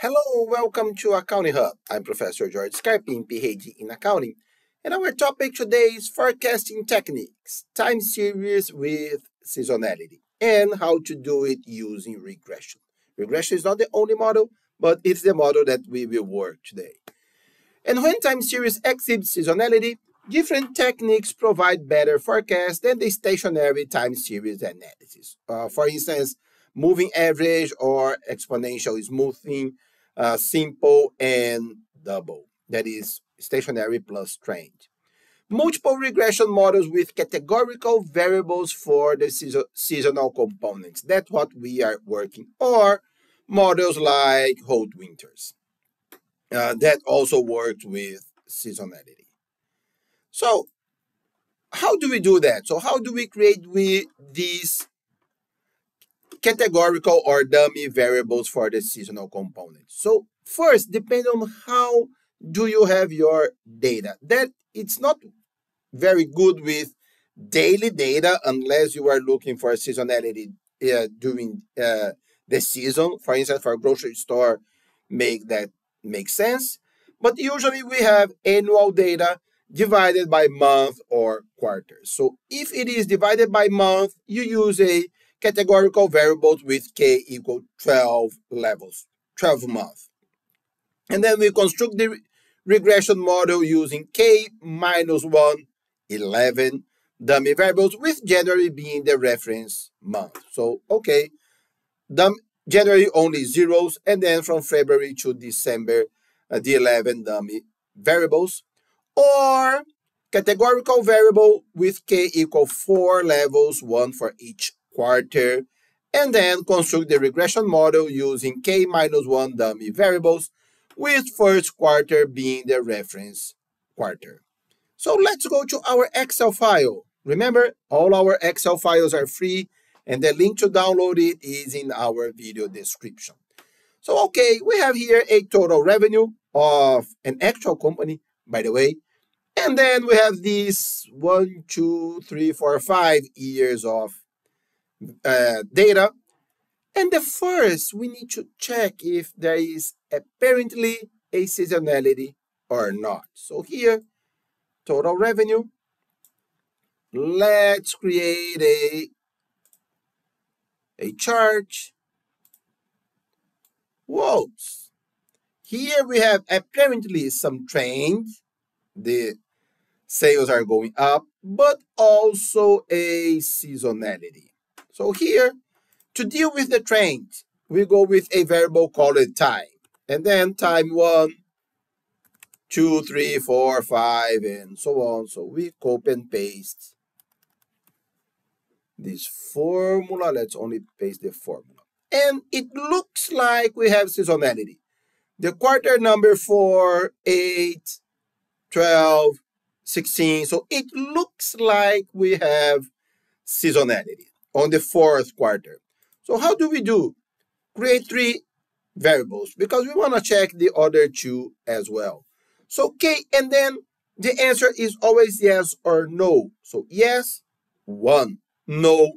Hello, welcome to Accounting Hub. I'm Professor George Scarpin, PhD in Accounting, and our topic today is forecasting techniques, time series with seasonality, and how to do it using regression. Regression is not the only model, but it's the model that we will work today. And when time series exhibits seasonality, different techniques provide better forecast than the stationary time series analysis. Uh, for instance, moving average or exponential smoothing, uh, simple and double, that is stationary plus trend. Multiple regression models with categorical variables for the season, seasonal components. That's what we are working. Or models like Holt-Winters. Uh, that also works with seasonality. So how do we do that? So how do we create we, these categorical or dummy variables for the seasonal component. So first, depend on how do you have your data. That it's not very good with daily data unless you are looking for seasonality uh, during uh, the season. For instance, for a grocery store, make that make sense. But usually we have annual data divided by month or quarter. So if it is divided by month, you use a categorical variables with k equal 12 levels, 12 months. And then we construct the regression model using k minus 1, 11 dummy variables with January being the reference month. So, okay, January only zeros, and then from February to December, uh, the 11 dummy variables, or categorical variable with k equal 4 levels, one for each quarter, and then construct the regression model using k minus 1 dummy variables, with first quarter being the reference quarter. So let's go to our Excel file. Remember, all our Excel files are free and the link to download it is in our video description. So, okay, we have here a total revenue of an actual company, by the way. And then we have these one, two, three, four, five years of uh, data. And the first, we need to check if there is apparently a seasonality or not. So here, total revenue. Let's create a a church. Whoa. Here we have apparently some trend. The sales are going up, but also a seasonality. So here, to deal with the trend, we go with a variable called time. And then time one, two, three, four, five, and so on. So we copy and paste this formula. Let's only paste the formula. And it looks like we have seasonality. The quarter number 4, 8, 12, 16. So it looks like we have seasonality on the fourth quarter. So how do we do? Create three variables because we want to check the other two as well. So K and then the answer is always yes or no. So yes, 1 no,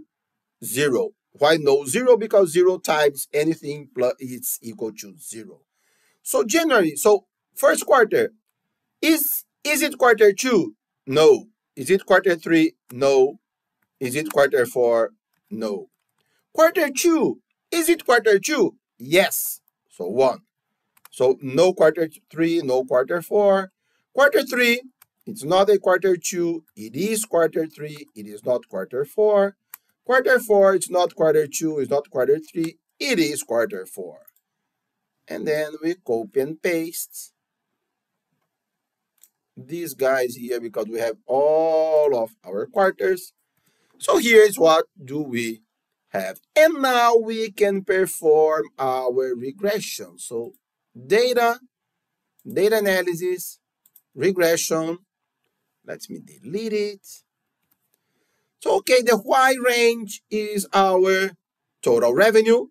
zero. Why no zero? Because zero times anything plus is equal to zero. So generally, so first quarter, is is it quarter two? No. Is it quarter three? No. Is it quarter four? No. Quarter two, is it quarter two? Yes. So one. So no quarter three, no quarter four. Quarter three, it's not a quarter two. It is quarter three. It is not quarter four. Quarter four, it's not quarter two. It's not quarter three. It is quarter four. And then we copy and paste these guys here because we have all of our quarters. So here's what do we have. And now we can perform our regression. So data, data analysis, regression, let me delete it. So, okay, the Y range is our total revenue,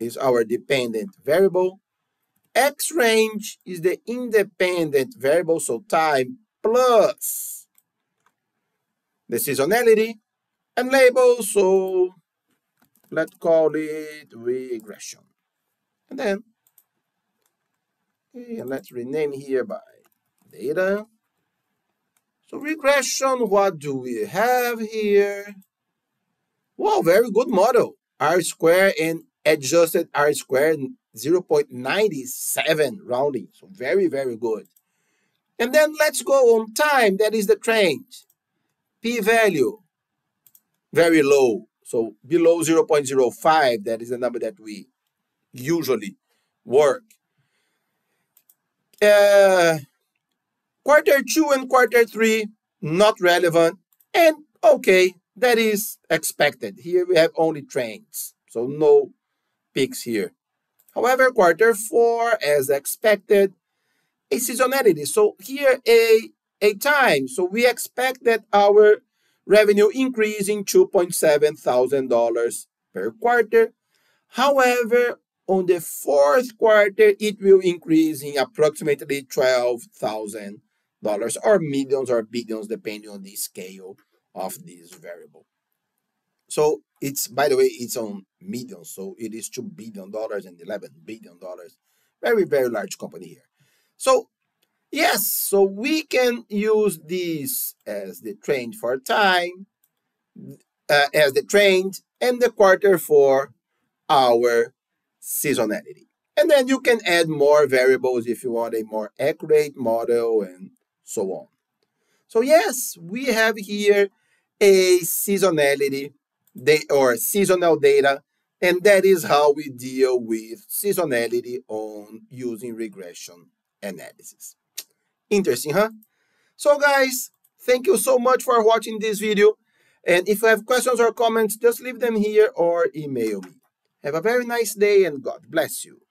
is our dependent variable. X range is the independent variable, so time plus the seasonality. And label, so let's call it regression. And then Okay, and let's rename here by data. So regression, what do we have here? Wow, very good model. R square and adjusted R square 0.97 rounding. So very, very good. And then let's go on time. That is the trend. P-value, very low. So below 0.05, that is the number that we usually work. Uh, quarter two and quarter three, not relevant. And okay, that is expected. Here we have only trains, so no peaks here. However, quarter four, as expected, a seasonality. So here a, a time. So we expect that our revenue increasing $2.7 thousand per quarter. However, on the fourth quarter, it will increase in approximately $12,000 or millions or billions, depending on the scale of this variable. So it's, by the way, it's on millions. So it is $2 billion and $11 billion. Very, very large company here. So yes, so we can use this as the trend for time, uh, as the trend, and the quarter for our seasonality. And then you can add more variables if you want a more accurate model and so on. So yes, we have here a seasonality or seasonal data, and that is how we deal with seasonality on using regression analysis. Interesting, huh? So guys, thank you so much for watching this video. And if you have questions or comments, just leave them here or email me. Have a very nice day and God bless you.